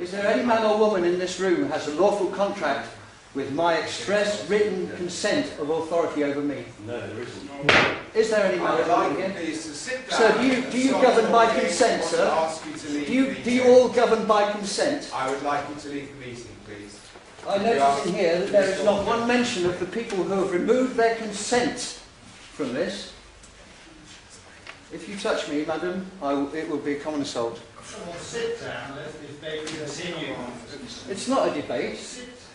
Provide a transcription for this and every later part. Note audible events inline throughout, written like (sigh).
Is there any man or woman in this room who has a lawful contract with my express written consent of authority over me? No, there isn't. Is there any man I or like you here? please to sit down. Sir, do you- do you govern by consent, sir? to ask you to leave Do you, do you all govern by consent? I would like you to leave the meeting, please. I notice in here that there is not one mention of the people who have removed their consent from this. If you touch me, madam, I it will be a common assault. Well, sit down, let the debate continue. It's not a debate.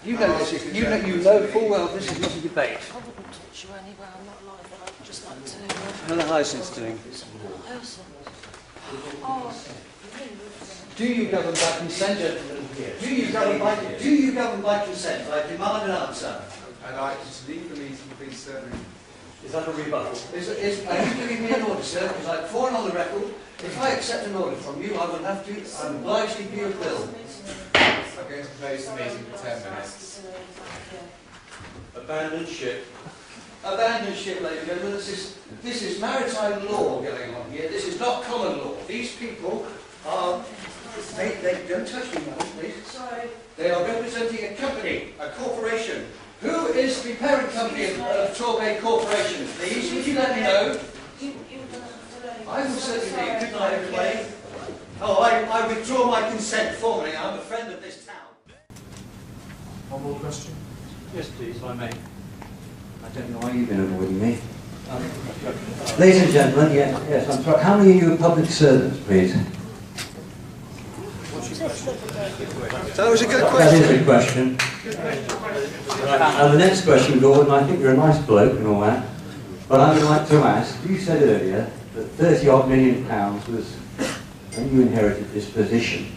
You know this is, you know, you know full well this is not a debate. I wouldn't touch you anywhere, I'm not like that. I'd just like to... Uh, How the Hyacinth's doing? Oh, Do you govern by consent? Do you govern by, do you govern by consent? I demand an answer. I'd like to leave the meeting, please, sir. Is that a rebuttal? Is, is, are you giving me an order, sir? Because I've fallen on the record. If I accept an order from you, I will have to, I'm obliged to give you a bill. I'm going to close the meeting for 10 minutes. Abandoned ship. Abandon ship, ladies and gentlemen. This is, this is maritime law going on here. This is not common law. These people are, they, they, don't touch me, madam, please. sorry. They are representing a company, a corporation. Who is the parent company of, of Torbay Corporation, please? Would you let me know? You, you were going to have to leave. I will certainly leave. Good night, everybody. Oh, I, I withdraw my consent formally. I'm a friend of this town. One more question? Yes, please, if I may. I don't know why you've been avoiding me. Ladies and gentlemen, yes, yes, I'm sorry. How many of you are public servants, please? That was a good question. That is a good question. And the next question, Gordon, I think you're a nice bloke and all that, but I would like to ask, you said earlier that 30 odd million pounds was, when you inherited this position,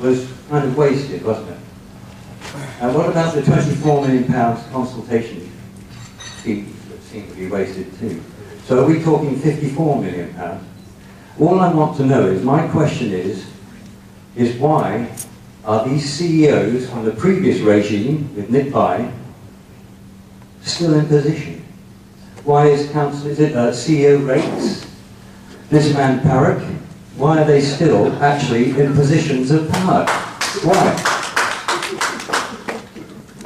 was kind of wasted, wasn't it? And what about the 24 million pounds consultation fees that seem to be wasted too? So are we talking 54 million pounds? All I want to know is, my question is, is why are these CEOs from the previous regime with Bye still in position? Why is council, is it uh, CEO Rates, this man Parrick, why are they still actually in positions of power? Why?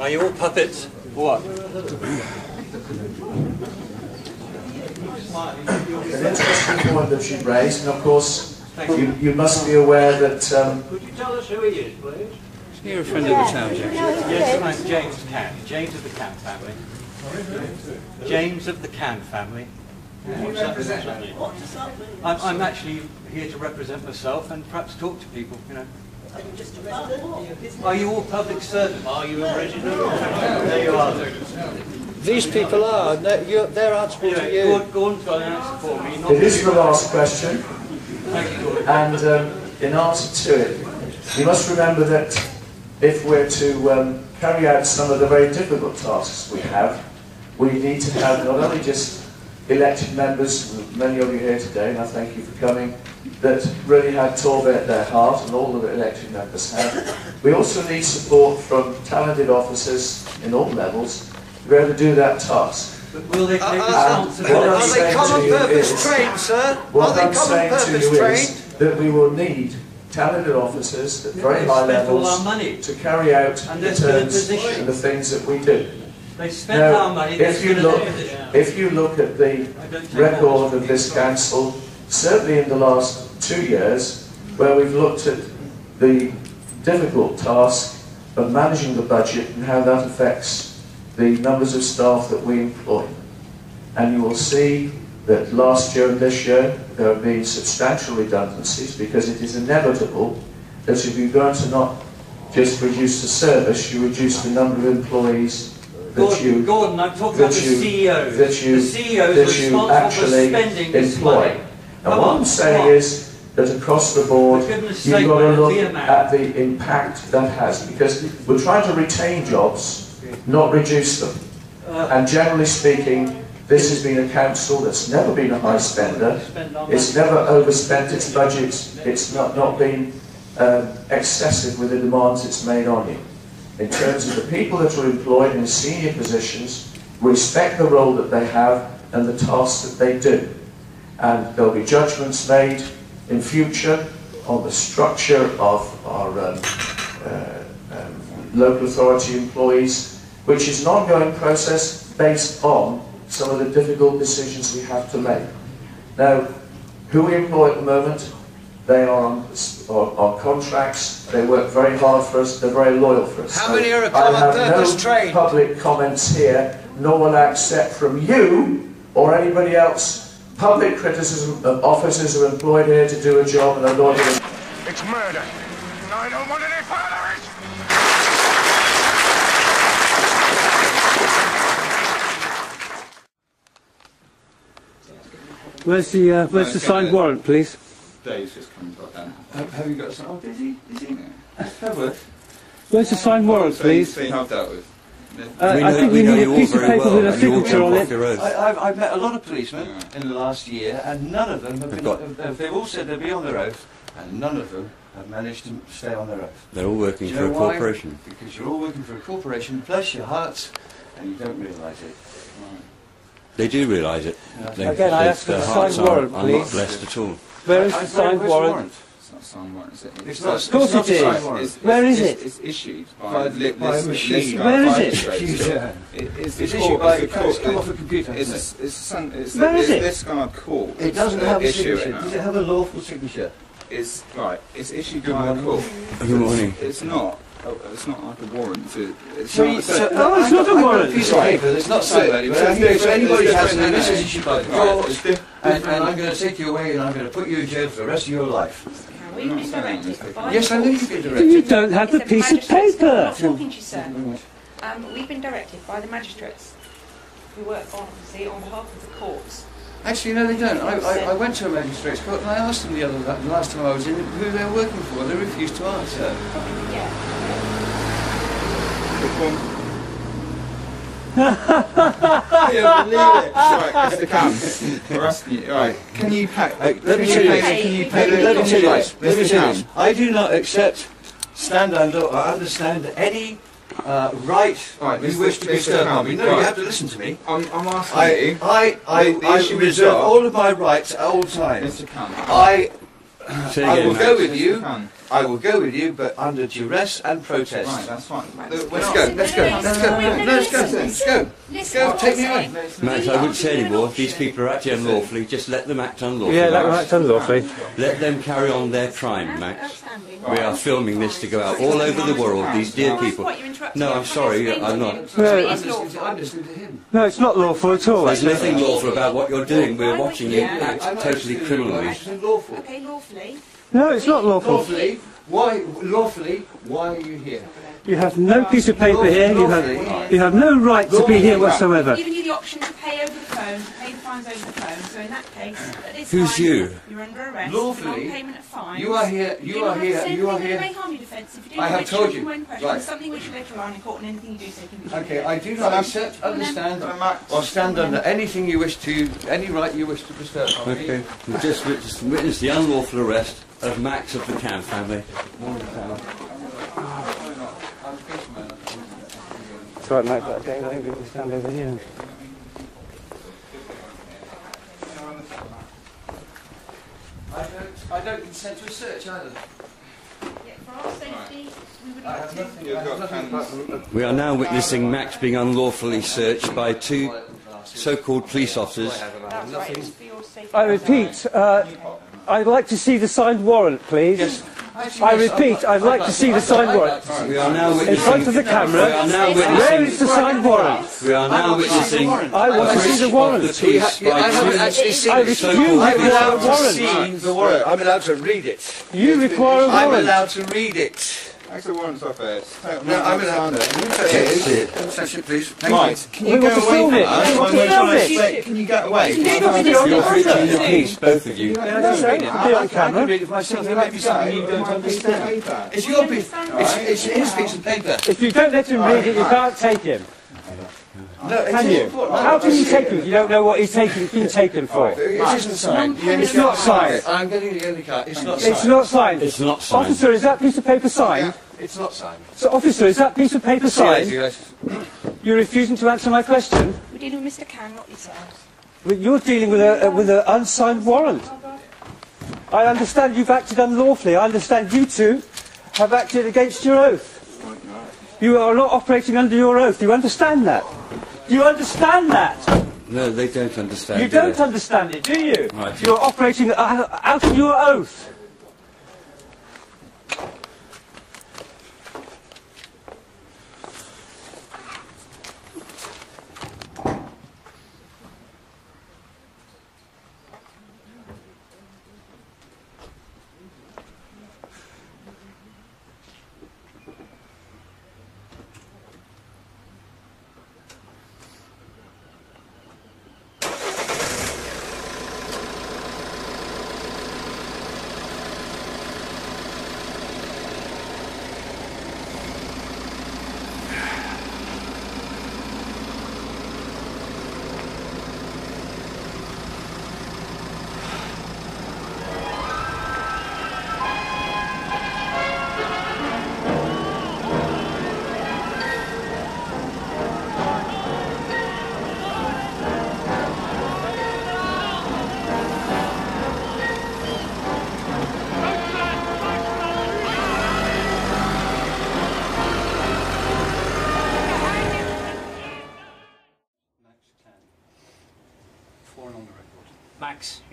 Are you all puppets? What? An interesting point that you've raised, and of course, you, you must be aware that um, Could you tell us who he is, please? You're a friend of the town, James. Yes, I'm James Cann. James of the Cann family. James of the Cann family. What's that- what's that? I'm, I'm actually here to represent myself and perhaps talk to people, you know. Are you all public servants? Are you original? There you are. These people are. They're, they're answerable to you. Gordon, Gordon's got an answer for me. Not it is the last question, Thank you, Gordon. and um, in answer to it, you must remember that if we're to um, carry out some of the very difficult tasks we have, we need to have not only just elected members, many of you here today, and I thank you for coming, that really have Torbay at their heart, and all of the elected members have. We also need support from talented officers in all levels to be able to do that task. But will they take uh, uh, What I'm responsibility? Are they saying to common purpose is- trained, sir? Are What they I'm common saying to purpose you trained? is that we will need talented officers at very high spent all our levels money. to carry out And the they're still in terms and the things that we do. They spent Now, our money, they're if you look, their position. If you look at the record of this council, certainly in the last two years, where we've looked at the difficult task of managing the budget and how that affects the numbers of staff that we employ. And you will see that last year and this year there have been substantial redundancies because it is inevitable that if you're going to not just reduce the service, you reduce the number of employees that Gordon, you Gordon, I'm talking about that the you- CEOs. that you- the CEOs that you responsible for actually spending this employ. And what I'm saying is that across the board you've got to look be a man. at the impact that has because we're trying to retain jobs, not reduce them. Uh, And generally speaking, this has been a council that's never been a high spender. It's never overspent its budgets. It's not, not been um, excessive with the demands it's made on you. In terms of the people that are employed in senior positions, respect the role that they have and the tasks that they do. And there'll be judgments made in future on the structure of our um, uh, um, local authority employees, which is an ongoing process based on some of the difficult decisions we have to make. Now, who we employ at the moment, they are on, on, on contracts, they work very hard for us, they're very loyal for us. How many are a I common have no trained? public comments here, nor will I accept from you or anybody else public criticism of officers who are employed here to do a job and are loyal. It's murder. And I don't want any further. Where's the uh, where's the signed warrant, please? Dave's just come back down. Have, have you got some? Oh, is he? Is he? Where's the signed warrant, So please? So you have dealt with. Uh, We I know- think we we need a piece of paper well, with a and signature on it. I, I've, I've met a lot of policemen Yeah. in the last year, and none of them have They've been. got- have- they've all said they'll be on their oath, and none of them have managed to stay on their oath. They're all working Do for a know why? corporation. Because you're all working for a corporation, bless your hearts, and you don't realise it. They do realise it. They, Again, I they- ask for their the hearts signed are, warrant, are not blessed at all. Where is I- the signed where's the warrant? It's not signed warrant, is it? It's not. Of course it's it not a is. signed warrant. It's, Where it's, is it? It's issued by, By- li- by a this- machine. this Where is guy, it? Yeah. It- It's, It's the issued court- by a the court. court- It's come off a computer, It's, hasn't it's, some- it's, Where it's is it? this guy court. It doesn't that's, have a issue it signature. Does it have a lawful signature? It's right. It's issued by a court. Good morning. It's not. Oh, It's not like a warrant to. It's So, not, you, so, so No, it's I've not got- a I've got warrant. piece of paper that's not signed by anybody. So- I can so anybody it's who has different, and this isn't is it? issued by the court. it's And, and I'm going to take you away and I'm going to put you in jail for the rest of your life. We've directed by Yes, I know courts. you've been You don't have the a piece of magistrate's court. I'm paper. not talking to you, sir. Um, we've been directed by the magistrates who work on, obviously, on behalf of the courts. Actually, no, they don't. I, I, I went to a magistrate's court and I asked them the other the last time I was in who they were working for. They refused to answer. Yeah. Yeah, believe it. Right, Mr. Cann, we're asking you. Right, can you pay? let me can tell you you- Can you Let pay? me- let me the- tell you this. Let me tell you I do not accept, stand under, or understand any uh, right Right, you Mr. wish to Mr. bestow upon me. Campbell, No, you have to listen to me. I'm, I'm asking I, you, I, I, The- the I issue reserve all of my rights at all times. Mr. Cam. I, I will go with Mr. you. Cann. I will go with you, but under duress and protest. Right, that's fine. Right, Look, we're Let's go, let's go, No, no, let's go, no, no, no, no, let's go, let's go. Listen Go, to take me away. Max, I wouldn't say given an anymore. These people are acting unlawfully. Just let them act unlawfully. Yeah, that right, unlawfully. Let them carry on their crime, Max. We are filming this to go out all over the world. These dear people. what, you interrupted No. I'm sorry, I'm not. you. Well, It I'm listening, to, lawful. I'm listening to him. No, it's not lawful at all. There's nothing lawful about what you're doing. We're watching you- you act totally criminally. I'm listening lawful. Okay, lawfully. No, it's not lawful. Lawfully, why, lawfully, why are you here? You have no piece of paper here. You have you have no right to be here whatsoever. Giving you the option to pay over the phone, pay the fines over the phone. So in that case, at this Who's time, you? You're under arrest. Lawfully, non-payment of fines. You are here, you do are not have to here, you are here. may harm your defence. If you do, I have told you you. Right. something which you later rely on in court, and anything you do say can be Okay, I do not accept, understand, or stand under anything you wish to, any right you wish to bestow. Okay, we've just witnessed, witnessed the unlawful arrest of Max of the Cann family. It's right, mate, but I don't think we can stand over here. I don't, I don't consent to a search either. Yeah, for our safety, we would like to. nothing, You've I have got nothing pens. but... We are now witnessing Max being unlawfully searched by two so-called police officers. Right, it's for your safety. I repeat, uh, I'd like to see the signed warrant, please. I repeat, I'd like to see the signed warrant. We are now In front of the camera. Where is the signed warrant? We are now witnessing. I want to see the the warrant. I haven't actually seen it. so-called you I'm require a warrant. the warrant. I'm allowed to read it. You require a I'm allowed to read it. Take the warrants off first. Take No, I'm going to sign have it. to. Session, please. Thank Right, can you We go away from us? We want to I'm film gonna it. say, Can you get away? You're preaching your peace, both of you. No, no, do it on camera. read it myself. It might be something you don't understand. It's your piece. It's, it's his piece of paper. If you don't let him read it, you can't take him. No, Cann you? How can you take him if you don't know what he's taking, being taken for? It isn't signed. It's not signed. I'm getting the only card. It's not It's signed. not signed. It's not signed. Officer, is that piece of paper signed? It's not signed. So, officer, is that piece of paper See you later, signed? guys. You're refusing to answer my question? We're dealing with Mr. Can, not yourselves. Well, You're dealing with a uh, with an unsigned warrant. I understand you've acted unlawfully. I understand you two have acted against your oath. You are not operating under your oath. Do you understand that? Do you understand that? No, they don't understand. It. You do don't they? understand it, do you? Right. You're operating out of your oath.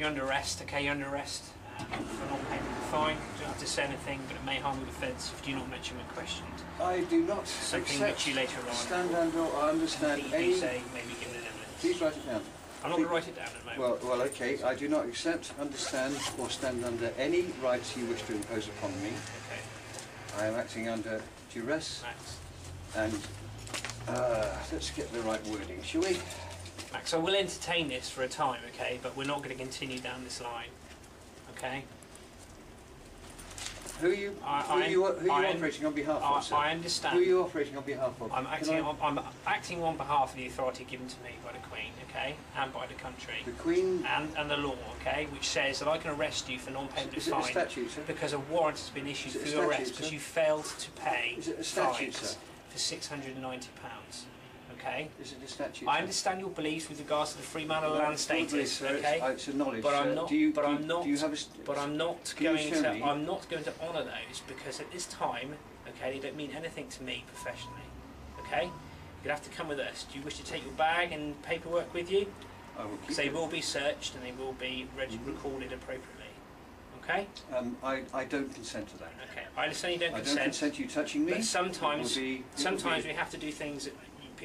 You're under arrest, okay? You're under arrest um, for not paying the fine. You don't have to say anything, but it may harm the defence if you do not mention when questioned. I do not Something accept, which you later on stand under or understand you any... say may given in evidence. Please write it down. I'm not going to write it down at the moment. Well, well, okay. I do not accept, understand, or stand under any rights you wish to impose upon me. okay, I am acting under duress and... Uh, let's get the right wording, shall we? Max, we'll entertain this for a time, okay? But we're not going to continue down this line, okay? Who are you, I- who are you, who are you I- operating on behalf of, sir? I understand. Who are you operating on behalf of? I'm acting, on, I'm acting on behalf of the authority given to me by the Queen, okay? And by the country. The Queen... And, and the law, okay? Which says that I can arrest you for non-payment of it a fine statute, sir? because a warrant has been issued Is for your arrest because you failed to pay Is it a statute, fines sir? for £690, okay? Is it a statute, I understand your beliefs with regards to the free man of No, land status, sir. Okay? uh, It's a knowledge, But I'm sir. not- Do you, but do I'm not- Do you have a... But I'm not going to. me? I'm not going to honour those because at this time, okay, they don't mean anything to me professionally. Okay, you'd have to come with us. Do you wish to take your bag and paperwork with you? I will keep they will be searched and they will be reg- recorded appropriately. Okay. Um, I, I don't consent to that. Okay. I understand you don't I don't consent, consent to you touching me. but sometimes, be- sometimes be- we have to do things that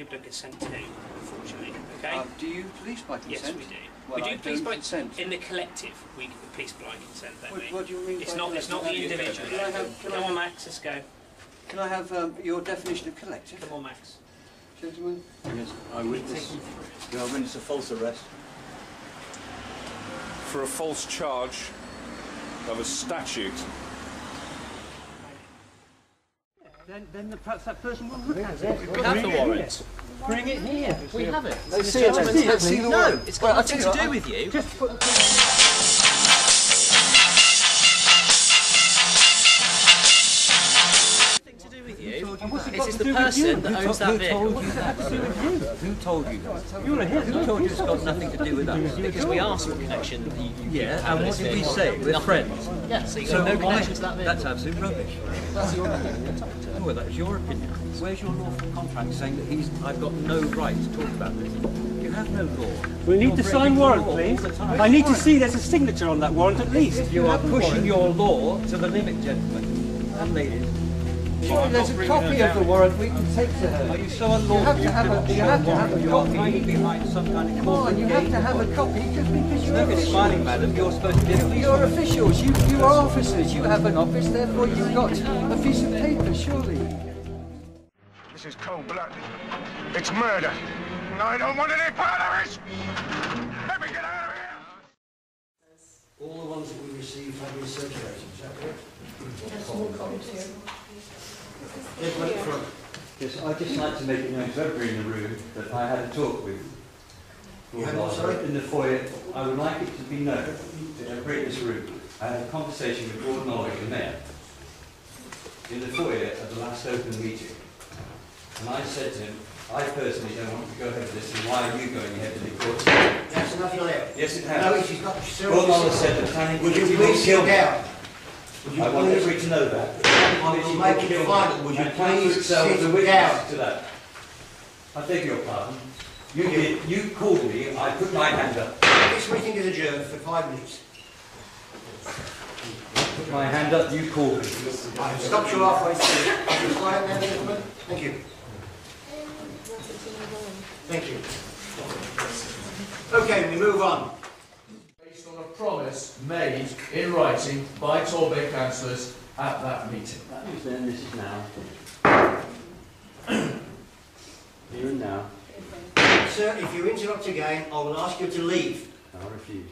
people don't consent to. Unfortunately. Okay. Um, do you police by consent? yes, we do. Well, we I do police don't by consent. in the collective. We police by consent, don't What, we? what do you mean It's by not. It's not the individual. Can I have, can I Come on, Max. Let's go. can I have um, your definition of collective, Come on, Max. gentlemen? Yes, I witness. Yeah, I witness a false arrest. For a false charge of a statute. Then, then the, perhaps that person will look at it. We have the warrant. Bring it here. We have it. Let's see it. Let's see, let's see the No, warrant. it's Well, got nothing to do with you. It is the person that owns that vehicle. Who told you that? You're a hit. Who told you it's got nothing to do with us? Because we asked for connection. that you- you Yeah, have and this what did we vehicle. say? We're friends. Yeah, so you So got no why- connection to that vehicle. That's absolute rubbish. Well, that's your opinion. Where's your lawful contract saying that he's? I've got no right to talk about this. You have no law. We need You're to breaking sign the warrant, law all please. the time. I need to see there's a signature on that warrant at least. You are pushing your law to the limit, gentlemen and ladies. Surely there's a copy of the warrant we can take to her. Are you so You have to have a, you have to have a copy. hiding behind some kind of Come on, you have to have a copy just because you're Don't smiling, madam. You're supposed to be a policeman. You're officials, you, you are officers, you have an office, therefore you've got a piece of paper, surely. This is cold blood. It's murder. And I don't want any part of it! Let me get out of here! All the ones that we received have been circulated, is that correct? Gentleman at the front. Yes, I'd just like to make it known to everybody in the room that I had a talk with You had in the foyer. I would like it to be known to everybody in this room. I had a conversation with Gordon Oliver, the mayor, in the foyer at the last open meeting. And I said to him, I personally don't want to go ahead with this, and why are you going ahead with the court? That's enough, you're. Yes, it No, has. it is not. Sir, Gordon Oliver said the planning Would you committee will please kill me. down? Would you I want please- everybody to know that. I will make it final. Would you And council please sit is witness down? to that. I beg your pardon. You did, you called me, I put my hand up. This meeting is adjourned for five minutes. Put my hand up, you called me. I've stopped you halfway through. Are you quiet now, gentlemen? Thank you. Thank you. Okay, we move on. Based on a promise made in writing by Torbay councillors at that meeting. That is then, this is now. (coughs) Here and now, Sir, if you interrupt again, I will ask you to leave. I refuse.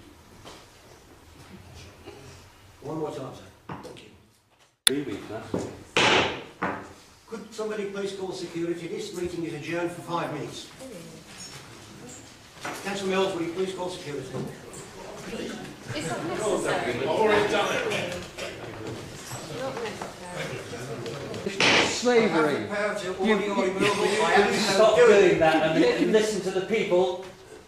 One more time, sir. Thank you. Three weeks, that's all. Could somebody please call security? This meeting is adjourned for five minutes. Councillor Mills, will you please call security? It's not necessary. I've Already done it. Not necessary. Slavery. I have You- you- removal. I have to Stop doing that and, and listen to the people.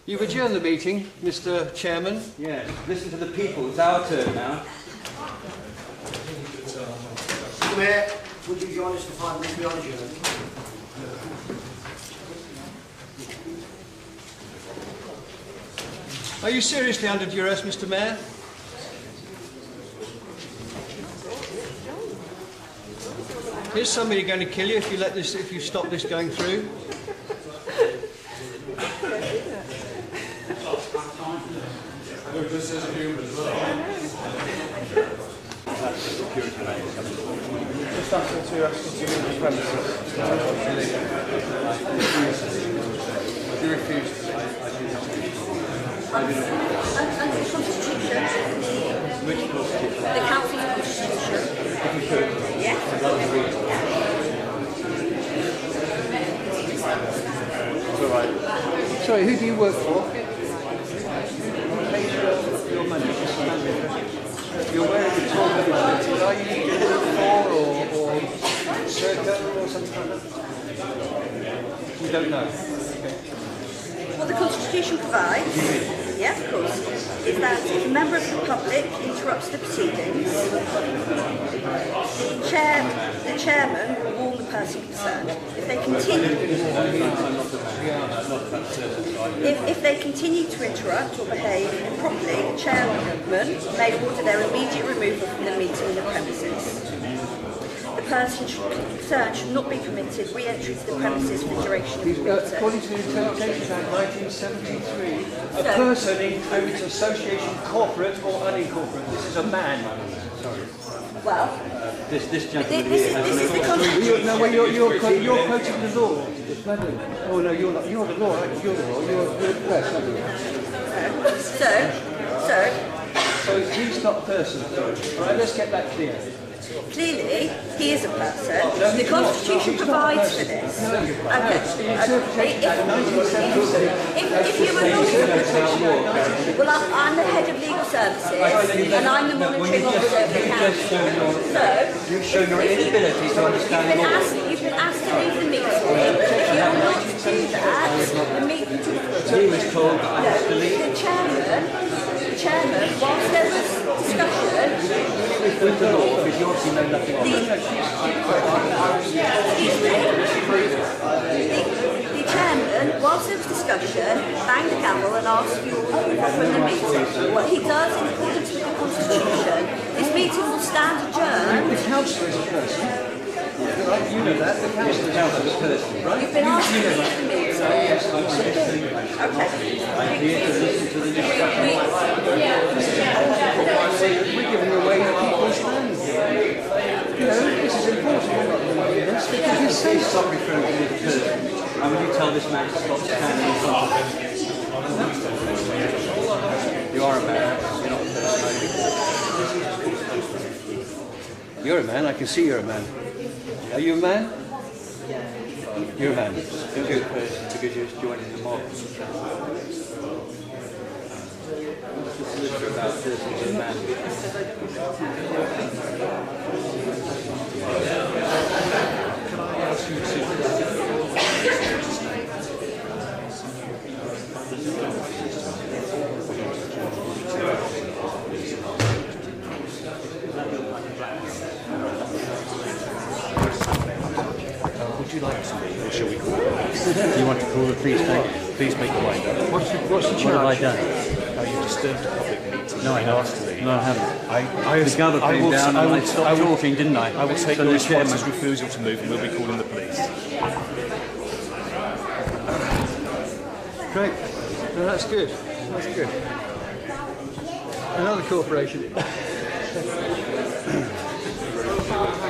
You've adjourned the meeting, Mr Chairman. Yes, listen to the people. It's our turn now. Mr Mayor, would you join us to find minutes beyond adjourned? Are you seriously under duress, Mr Mayor? Is somebody going to kill you if you let this, if you stop this going through? Just ask them to ask you to leave the premises. You refused. The council's constitution. Sorry, who do you work for? Pays your, your money. You're wearing the Torbay badge. Are you work for or, or Circa or something like that? You don't know. What the Constitution provides, yeah, of course, is that if a member of the public interrupts the proceedings, the chair, the chairman will warn the person concerned. If they continue, if, if they continue to interrupt or behave improperly, the chairman may order their immediate removal from the meeting and the premises. The person concerned should not be permitted re-entry to the premises for the duration of the Uh, meeting. according to the Interpretations Act 1973, a So- person includes association corporate or unincorporated. This is a man. Well, This, this This, gentleman this, here has this is the You're, no, well, you're, you're, quote- you're quoting the law. Oh, no, you're not. You're the law, aren't you? You're the law. You're, you're the press, aren't you? So, so So he's not a person. Right, let's get that clear. clearly he is a person. No, The constitution not provides for this. No, Okay. It's the okay. Interpretation If, if, if you were not, well, I'm, I'm the head of legal services and I'm the monitoring officer of the council. So, You've shown your inability to you've understand been the law. asked, you've been asked to leave the meeting. If you will not to do that, the meeting. He was told that I was to leave. the chairman, the chairman, whilst there was discussion, With the law, because you obviously know nothing of it. Me. The, the chairman, whilst there was discussion, banged the gavel and asked you all from the meeting. What he does in accordance with the constitution, this meeting will stand adjourned. The councillor is a person. Right, you know that, the councillors know that, right? You've been You- asked to know leave the meeting. Yes, I'm listening. Okay. I'm here to listen to the discussion. We're giving away the people's land. You know, this is important, we're not doing this, because Please it's safe. stop referring to me as person. And would you tell this man to stop standing? You are a man, you're not a person. You're a man, I can see you're a man. Are you a man? You're a man. You're a good person because you're joining the mob. About of man? You like to, or shall we call the? Do you want to call the police? Please, please make your mind up. What's the, what's the What have I done? Oh, How you disturbed a public meeting. No, I asked haven't. to. No, I haven't. I, I, The gavel I came will, down I and will, I stopped I will, talking, didn't I? I will take So the the chairman- response as refusal to move and we'll be calling the police. Great. No, that's good. That's good. Another corporation. (laughs)